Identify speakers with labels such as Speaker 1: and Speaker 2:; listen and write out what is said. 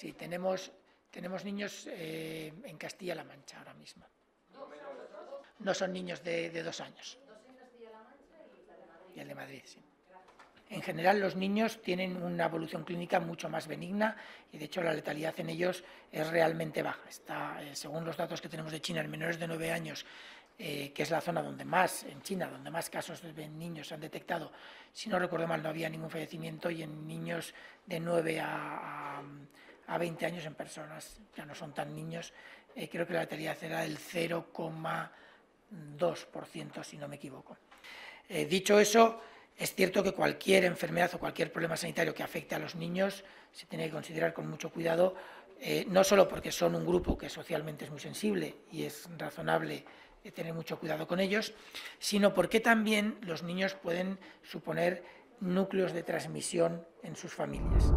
Speaker 1: Sí, tenemos, tenemos niños eh, en Castilla-La Mancha ahora mismo. No son niños de, dos años. Y el de Madrid, sí. En general, los niños tienen una evolución clínica mucho más benigna y, de hecho, la letalidad en ellos es realmente baja. Está, eh, según los datos que tenemos de China, en menores de 9 años, eh, que es la zona donde más, en China, donde más casos de niños se han detectado, si no recuerdo mal, no había ningún fallecimiento y en niños de 9 a, a, a 20 años, en personas ya no son tan niños, eh, creo que la letalidad era del 0,2%, si no me equivoco. Eh, dicho eso, es cierto que cualquier enfermedad o cualquier problema sanitario que afecte a los niños se tiene que considerar con mucho cuidado, eh, no solo porque son un grupo que socialmente es muy sensible y es razonable tener mucho cuidado con ellos, sino porque también los niños pueden suponer núcleos de transmisión en sus familias.